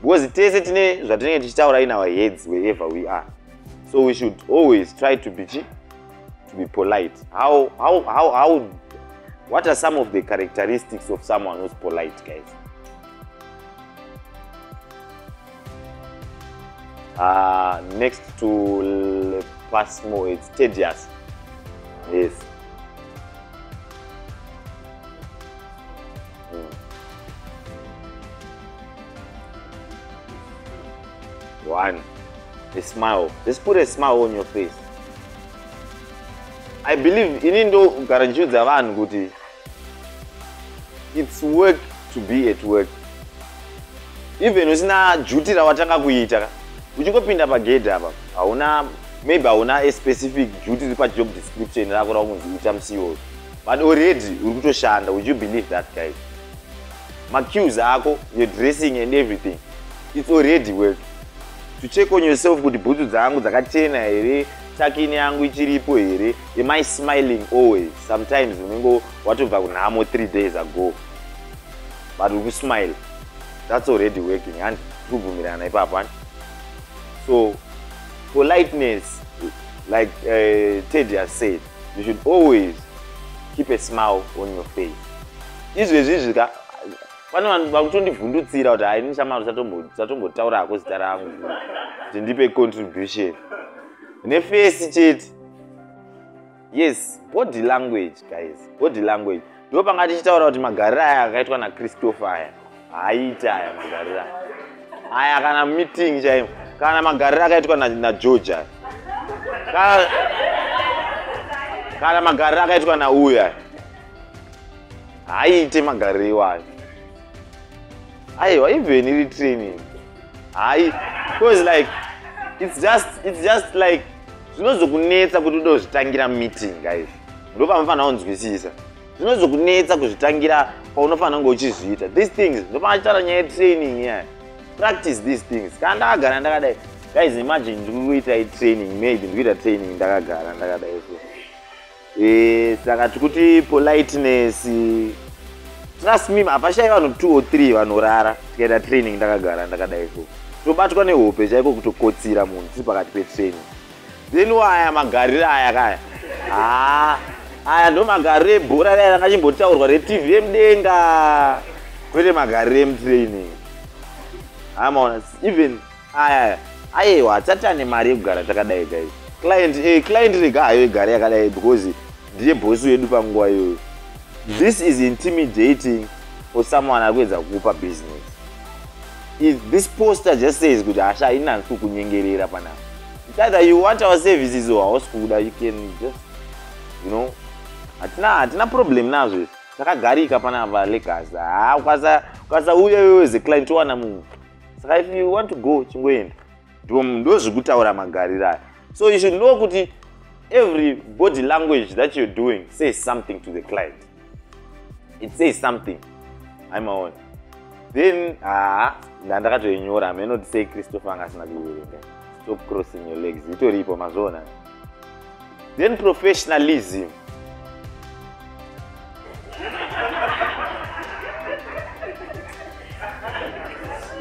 Because tese tine zvatinenge tichitaura in our heads wherever we are. So we should always try to be to be polite. How, how, how, how, what are some of the characteristics of someone who's polite guys? Uh, next to pasmo it's tedious. Yes. One. A smile. Just put a smile on your face i believe ini ndo garantiudza vanhu kuti its work to be at work. Even usina juti rawatanga kuita uchingopinda pagedhe apa hauna maybe hauna aspecific duty iri pajob description rako raunonzi ita musiwo but already uri kutoshanda would you believe that guy macuse ako your dressing and everything its already work to check on yourself kuti bhutsu dzangu dzakachena here takini yangu ichiripo here? Am i smiling? Always sometimes unenge watobva kunhamo three days ago. But uri kusmile that's already working handi tikubvumirana ipapani so politeness like uh, teddy has said you should always keep a smile on your face. Izvezvi zvika pane vanhu vakutondivhundutsira kuti hai nishamari usatombotaurako zita rangu. Kuti ndipe contribution nefesi chete. Yes body language guys body language. Ndo panga tichitaura kuti magariro aya akaitwa nachristopher aya. Haaiti aya magariro aya. Kana meeting chaimo kana magariro akaitwa nageorgia kana, kana magariro akaitwa nauya haaite magariro iwayo. Aiwa even iri training. Hai because like it's just, it's just like zvinozokunetsa kuti udozvitangira meeting guys ndo panofanira kunzwisisa. Zvinozokunetsa kuzvitangira paunofanira kunge uchizviita. These things ndopana chitaura nyaya yetraining yaya practice these things. Kana ndakagara ndakadai guys imagine ndiri kuitai training maybe ndikuita training ndakagara ndakadai so. E, saka tikuti politeness trust me hapashai vanhu two or three vanorara tikaita training ndakagara ndakadai so. Tobatwa nehope chaiko kutokotsira munhu tiri pakati petraining then waya magariro aya kaya. Ha aya ndo magariro ebhora raya ranga chimbotaurwa retv yemudenga. Kwete magariro emutraining amaona even aya aiwa hatisati ane mari yekugara takadai guys client eh, client rega hayo igare yakadai because ndiye bhosi wedu panguva iyoyo. This is intimidating for someone akuedza kukupa business. If this poster just says kuti hasha hainansi kunyengerera panapa it's either you want our services or hausi kuda you can just you know hatina hatina problem nazvo takagarika panapa legas ha ukasauya iwewe ze client towana munhu. Saka if you want to go chingoenda. Ndo zvekutaura magariro aya. So you should know kuti every body language that you're doing says something to the client. It says something. Aimaona then haa ndandakatoinyora hamenoti sei christopher anga asina kuiverenga stop crossing your legs. Itoripo mazona then professionalism.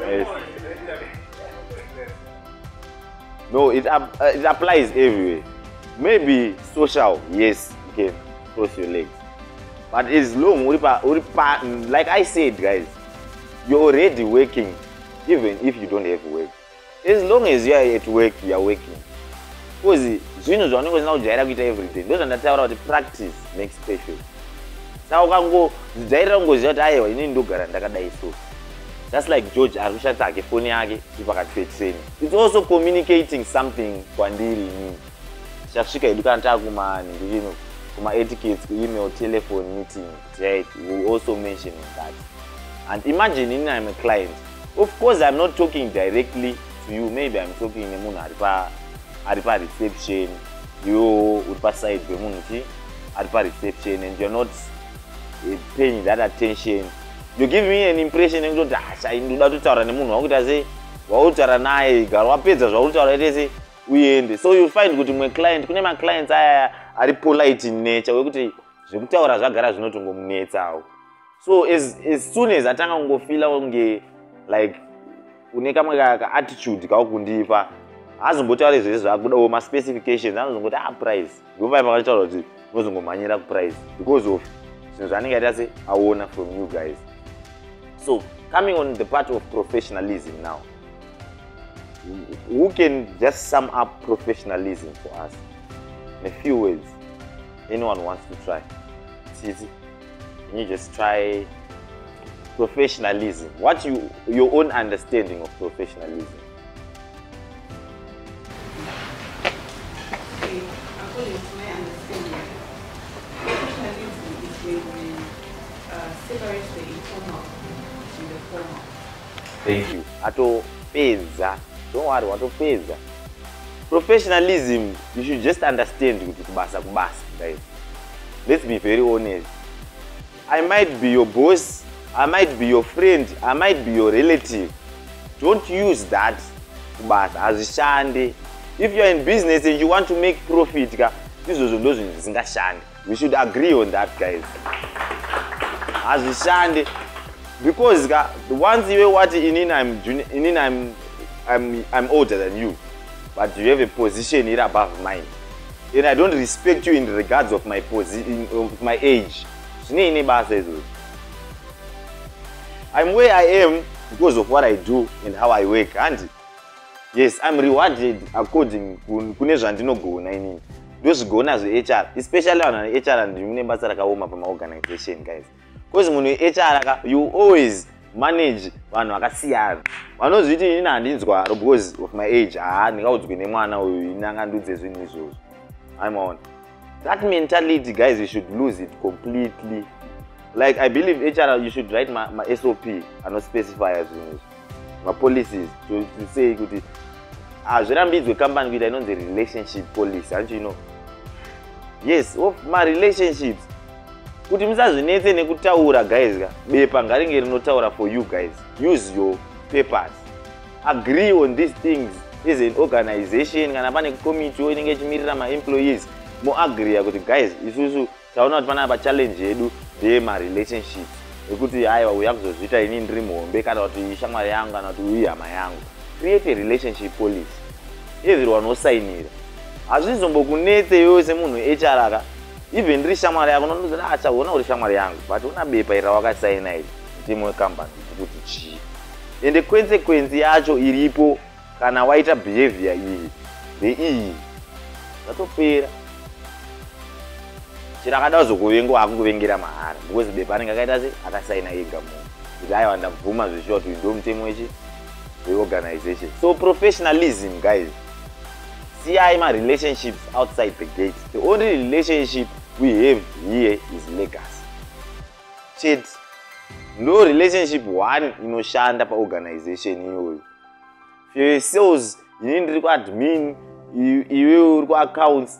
Yes. no it, uh, it applies everywhere. Maybe social yes you can cross your legs. But as long like i said guys you're already working even if you don't have work as long as you are at work you are working. Because zvinhu zvaunenge usina kujaira kuita everyday ndo zvandataura kuti practice makes special. Saka ukangojairira kungoziva kuti aiwa inini ndogara ndakadai so. Just like george ari kushandisa hake foni yake ipakati petreni its also communicating something kwandiri inini tichasvika edu kana taakumanindikino kuma-etiquettes kuemail telephone meeting right will also mention that. And imagine inini i'm a client. Of course i'm not talking directly to you maybe i'm talking nemunhu ari pareception iwo uri paside pemunhu ti ari pareception and you're not eh, paying that attention. You give me an impression ekutoti hasha ndoda totaura nemunhu wakuita sei wautaura naye gara wapedza zvauritaura itese uende so you find kuti mwe client kune maclients aya ari polite in nature wekuti zvekutaura zvagara zvinotongomunetsawo so as, as soon as atanga kungofila kunge like une kamwe kaattitude kaukundipa azombotaura zvese zvakudawo maspecifications anozongoti a ah, price. Ndopai pakataura kuti unozongomhanyira kuprice because of zvinhu zvaanenge aita se aona from you guys. So coming on the part of professionalism now who can just sum up professionalism for us? In a few words anyone wants to try. Easy can you just try professionalism. What you your own understanding of professionalism? According to my understanding professionalism is when we uh, separate the informal and the formal thank you. Atopedza don't worry watopedza professionalism you should just understand kuti kubasa kubasa guys. Let's be very honest. I might be your boss i might be your friend i might be your relative. Don't use that. Kubasa hazvishande if youare in business and you want to make profit ka izvozvo ndo zvinhu zvisingashande we should agree on that guys. Hazvishande because ka once iwe wati inini inini im I'm, I'm older than you, but you have a position here above mine. And I don't respect you in regards of my position, of my age. I'm where I am because of what I do and how I work. And yes, I'm rewarded according kune zvandinogona inini. ndozvigona zvehr especially vanhu vane hr ndimune basa rakaoma pamaorganization guys. Because munhu wehr you always manage vanhu vakasiyana. Vanozviti inini handinzwa because of my age haa ndingaudzwi nemwana uyu ini angandudze zvinhu izvozvo. Aimaona that mentality guys you should lose it completely like i believe hr you should write masop ma anospecifya zvinhu izvi mapolicies to, to say kuti hazvirambidzwe kambani kuita inonzi relationship policy. Hancho ino yes of marelationships kuti musazvinetse nekutaura guys ka bepa ngaringe rinotaura for you guys use your papers. Agree on these things as an organization kana pane committewo inenge ichimirira maemployees moagreea kuti guys isusu taona kuti panaa pachallenge yedu ndeemarelationships ekuti aiwa uya kuzozviita ini ndiri mhombe kana kuti shamwari yangu kana kuti uyi hama yangu. Create a relationship policy. Everyone osainira hazvizombokunetse iwewe semunhu hraka even ndiri shamwari yako nonozoti achaona uri shamwari yangu. But una bepa iri rawakasaina iri timu wekambani kuti chii? Ende kwensekwensi yacho iripo kana waita behavior iyi ndeiyi zvatopera chero akada kuzokuvenga akunguvengera mahara. Because bepa anenge akaita se akasaina ega munhu. Kuti aiwa ndabvuma zvishuwa kuti ndo mutemo wechi weorganization. So professionalism guys siyai marelationships outside the gate. The only relationship we have here is legacy chete ndo relationship one inoshanda paorganization iyoyo. Fesales inini ndiri kuadmin? Iwewe uri kuaccounts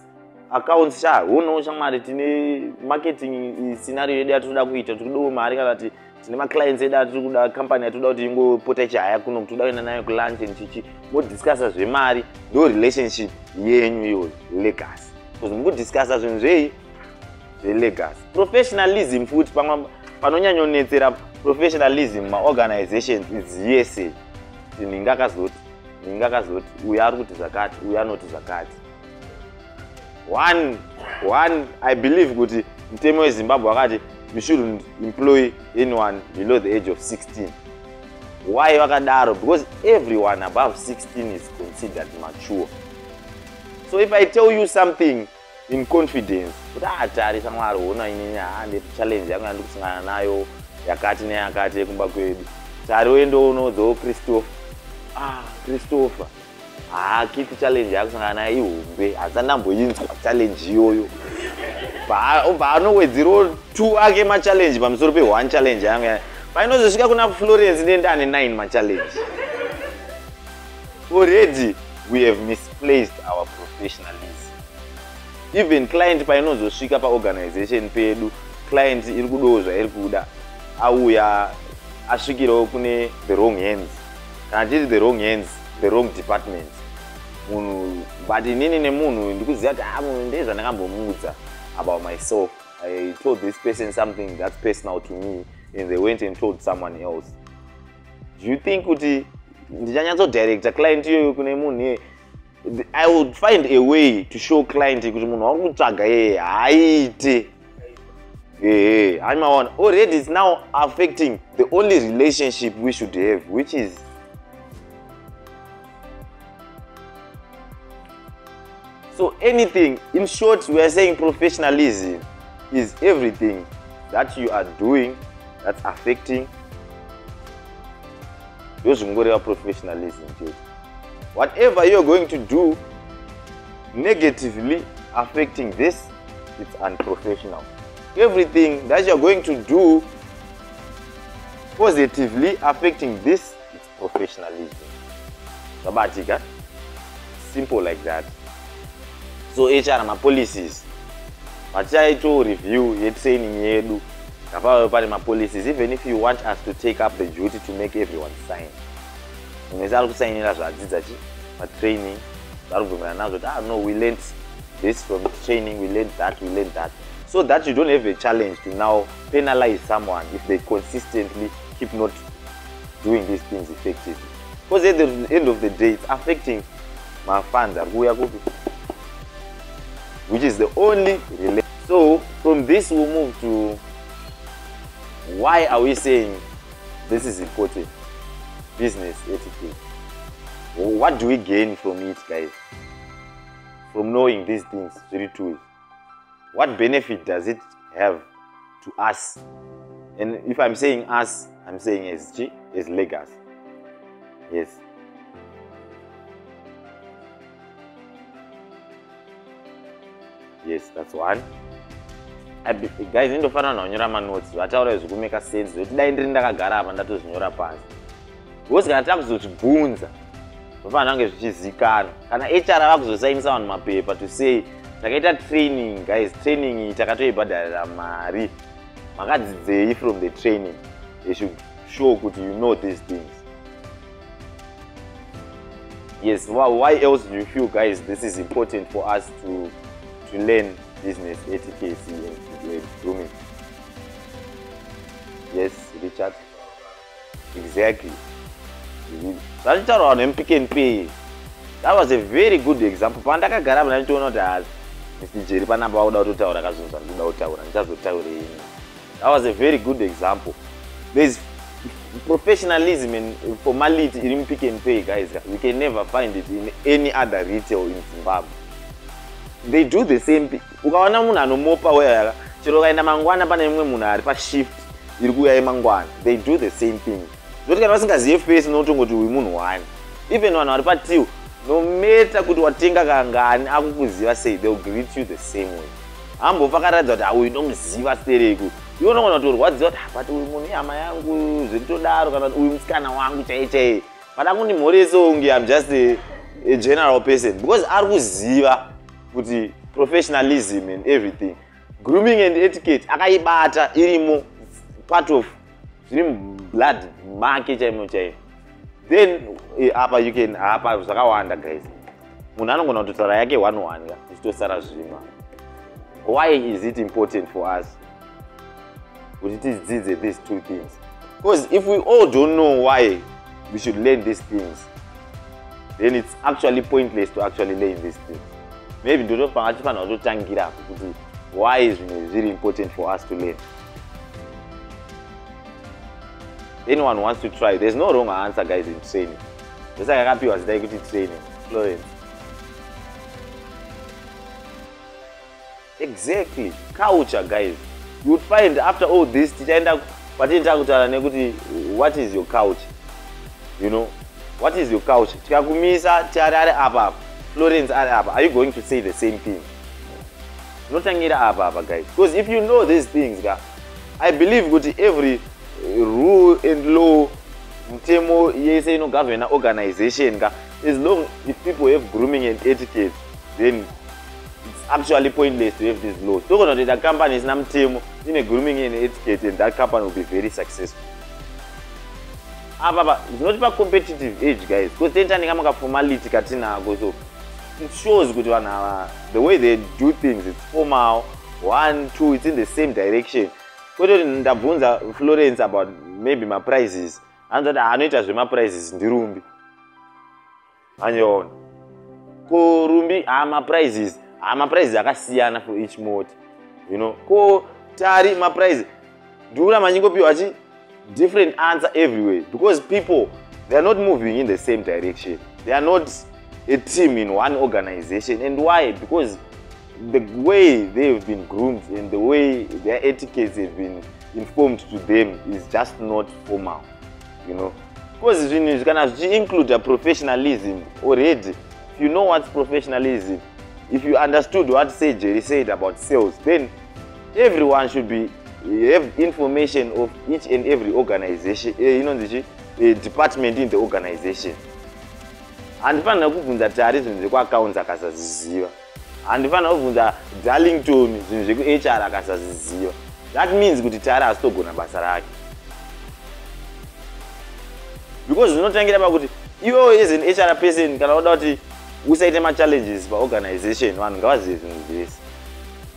accounts cha hono shamwari tine marketing scenario yedu yatinoda kuita tiri kudawo mari kana kuti tine maclients edu atiri kuda company yatinoda kuti ingopota ichihaya kuno kuti toda kuenda nayo kulunch and chichi modiscasa zvemari ndo relationship yenyu iyoyo legacy. Bcause mukudiscasa zvinhu zvei zvelegacy. Professionalism futi pamwe panonyanyonetsera professionalism maorganizations iziyese kuti ninga akazoti ninga akazoti uyu ari kuti zvakati uyu anoti zvakati one one i believe kuti mutemo wezimbabwe wakati you shouldn't employ anyone below the age of 16 why vakadaro because everyone above 16 is considered mature. So if i tell you something in confidence kuti atarisa mwari ona inini haa ndechallenge yangu yandi kusangana nayo yakati neyakati yekumba kwedu. Tari uendo unoudzawo christopher ah christopher haa kiti challenge yakusangana nayo ihombe hasi andamboinzwa challenge iyoyo ubva anowedzirawo two ake machallenge pamusoro pe1 challenge yangu painozosvika kuna florence nendane 9 machallenge. Already we have misplaced our professionalism. Even client painozosvika paorganization pedu client iri kudawo zvairi kuda auya asvikirawo kune the wrong hands. Kana tiri the wrong hands the wrong department munhu but inini nemunhu ndikuziva kuti a munhu ndezvandakambomuudza about myself. I told this person something that's personal to me and they went and told someone else. Do you think kuti ndichanyatsodirecta client iyoyo kune munhu? Iye i would find a way to show client kuti munhu wari kutsvaga yeye haaite ehe haimaona already its now affecting the only relationship we should have which is So anything, in short, we are saying professionalism is everything that you are doing that's affecting your professionalism. Whatever you're going to do negatively affecting this, it's unprofessional. Everything that you're going to do positively affecting this, it's professionalism. Simple like that. So hr mapolicies vatichaito review yetraining yedu. Ngapave pane mapolicies even if you want us to take up the duty to make everyone sign. Mumwese ari kusainira zvadzidza chi patraining vari kubvumira nazvo kuti ah no we learnt this from training we learnt that we learnt that. So that you don't have a challenge to now penalize someone if they consistently keep not doing these things effectively. Because at the end of the day it's affecting mafunds ari kuuya kupi which is the only relation. So from this we'll move to why are we saying this is important? Business etiquette. What do we gain from it, guys? From knowing these things, three tools. What benefit does it have to us? And if I'm saying us, I'm saying as as Legas. Yes. Yes thats one. Guys indofanira nakunyora manotes vataura zvekumeka sense zvekuti dai ndiri ndakagara apa ndatozvinyora pasi because kana takuzozvibvunza zvofanira kunge zvichizikana. Kana hr vakuzosainisa vanhu mapepa to say takaita training guys training iyi takatoibhadharira mari. Makadzidzei from the training. They should show kuti you know these things. Yes why else do you feel guys this is important for us to to learn business etiquette and grooming. Yes, Richard. Exactly. zvachitaurwa nemupick and pay that was a very good example pandakagara pana ndichiona kuti hazi mr jerry panamba vakuda kutotaura kazvinhu zvandikuda kutaura ndichazotaurei that was a very good example thereis professionalism and formality iri mupick and pay guys we can never find it in any other retail in zimbabwe they do the same ukaona munhu anomopa weyaka chero ukaenda mangwana pane mumwe munhu ari pashift iri kuuya mangwana they do the same thing. Zoti kana vasingazive face notongoti uyu munhu wani. Even vanhu vari patiu no matter kuti watenga kangani akukuziva sei they will greet you the same way. Hambofa akaratidza kuti auyu ndomuziva sereku iwe unogona kutorwadziwa kuti but uyu munhu ihama yangu zvirikutodaro kana uyu musikana wangu chai chai. Pada kundimhoresounge am just a, a general person. Because ari kuziva kuti professionalism and everything grooming and etiquette akaibata irimo part of zviri blood make chaimo chaimo then eh, apa you can apa zvakawanda guys. Munhu anogona kutotaura yake one one ka zvichitosara zvima why is it important for us kuti tidzidze these two things? Because if we all don't know why we should learn these things then it's actually pointless to actually learn these things maybe ndotopanga tifanira kutotangira kuti why zvinhu zviri important for us to learn. Anyone wants to try there's no wrong answer guys in training. Ndosaka akapiwa zidai kuti training florence. Exactly. Culture guys. You would find after all this tichaenda patinoita kutaura nekuti what is your culture? You know? What is your culture? Tikakumisa tiari ari apa apa florence ari apa are you going to say the same thing? Zvinotangira apa apa guys. Because if you know these things ka i believe kuti every rule and law mutemo yese inogovhena organization ka as long if people have grooming and etiquette then it's actually pointless to have these laws. Togona kutoita company isina mutemo ine grooming and etiquette and that company will be very successful. Apapa zvinotipa competitive age guys because tenitanika makaformality katinako so it shows kuti vanhu ava the way they do things it's formal one two it's in the same direction. Kwete kuti ndabvunza florence about maybe maprizes anozati anoita zvemaprizes ndirumbi. Anyoona ko rumbi haa maprizes haa maprizes akasiyana for each mot you know. Ko tari maprizes ndiura manyingopiwa chi different answer everywhere because people they are not moving in the same direction. They are not a team in one organization. And why? Because the way they've been groomed and the way their etiquettes have been informed to them is just not formal you know. Because zvinhu kana zvichiincluda professionalism already. If you know what's professionalism if you understood what surgery said about sales then everyone should be have information of each and every organization uh, inonzi chi uh, department in the organization handifanira kubvunza tari zvinhu zvekuaccounts akasaziziva. Handifanira kubvunza darlington zvinhu zvekuhr akasaziziva. That means kuti tari hazitogona basa rake. Because zvinotangira pakuti iwewo as an hr person kana uda kuti usaite machallenges paorganization vanhu ngavazive zvinhu zvese.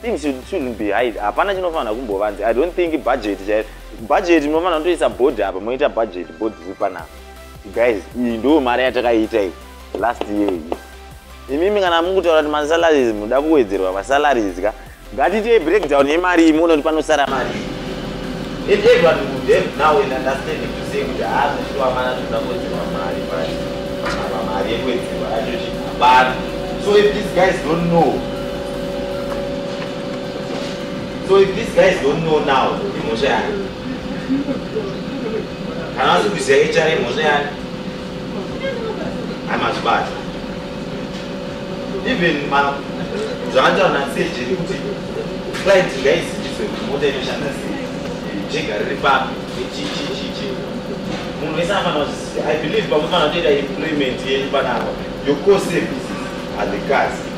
Things should, shouldn't be hide. Hapana chinofanira kumbovanzi i don't think budget chai budget munofanira kutoisa board apa moita budget board iri panapa. Guys iyi ndo mari yatakaita iyi last year. Iyi imimi kana mukutaura kuti masalaries muda kuwedzerwa masalaries ka. Ngatitei breakdown yemari imi unoti panosara mari. And everyone would have now an understanding to say kuti haazoshiwa mana toda kuwedzerwa mari apa mari yekuwedzerwa yacho hapana. So if these guys don't know so if these guys don't know now imhosva yani? Kana vasikuziva hr imhosva yani haimazvibata even zvakataura nasejeri kuti client ngaiziviswe kuti mota inoshanda sei jega riri papi chichichichi munhu wese anofanira kuzviziva i believe pamufanira kutoita employment yenyu panapa your core services cars